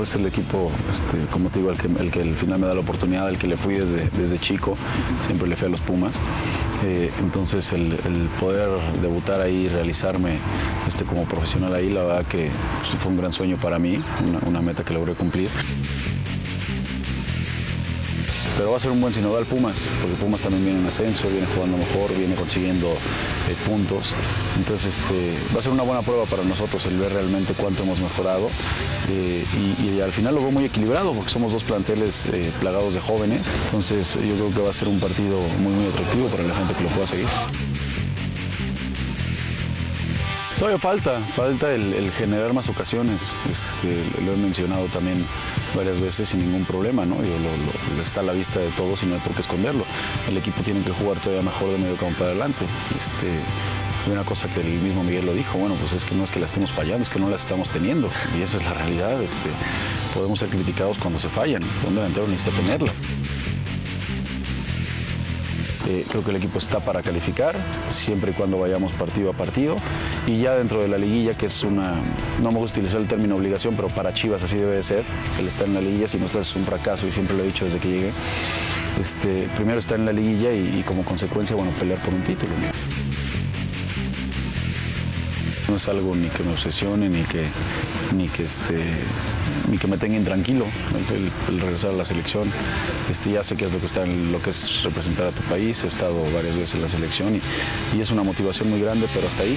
Es el equipo, este, como te digo, el que, el al final me da la oportunidad, el que le fui desde, desde chico, siempre le fui a los Pumas. Eh, entonces el, poder debutar ahí, realizarme este, como profesional ahí, la verdad que pues, fue un gran sueño para mí, una meta que logré cumplir pero va a ser un buen sinodal Pumas, porque Pumas también viene en ascenso, viene jugando mejor, viene consiguiendo eh, puntos. Entonces este, va a ser una buena prueba para nosotros el ver realmente cuánto hemos mejorado. Eh, y, al final lo veo muy equilibrado, porque somos dos planteles eh, plagados de jóvenes. Entonces yo creo que va a ser un partido muy, muy atractivo para la gente que lo pueda seguir. Todavía falta, falta el, generar más ocasiones. Este, lo he mencionado también varias veces sin ningún problema, ¿no? Lo, está a la vista de todos y no hay por qué esconderlo. El equipo tiene que jugar todavía mejor de medio campo para adelante. Este, y una cosa que el mismo Miguel lo dijo, bueno, pues es que no es que la estemos fallando, es que no la estamos teniendo. Y esa es la realidad. Este, podemos ser criticados cuando se fallan. Un delantero necesita tenerla. Eh, creo que el equipo está para calificar, siempre y cuando vayamos partido a partido. Y ya dentro de la liguilla, que es una, no me gusta utilizar el término obligación, pero para Chivas así debe de ser, el estar en la liguilla, si no estás es un fracaso, y siempre lo he dicho desde que llegué. Este, primero estar en la liguilla y, y como consecuencia, bueno, pelear por un título. No es algo ni que me obsesione, ni que, ni que, este, ni que me tenga intranquilo el, el, regresar a la selección. Este, ya sé que es lo que, está en, lo que es representar a tu país, he estado varias veces en la selección y, y es una motivación muy grande, pero hasta ahí.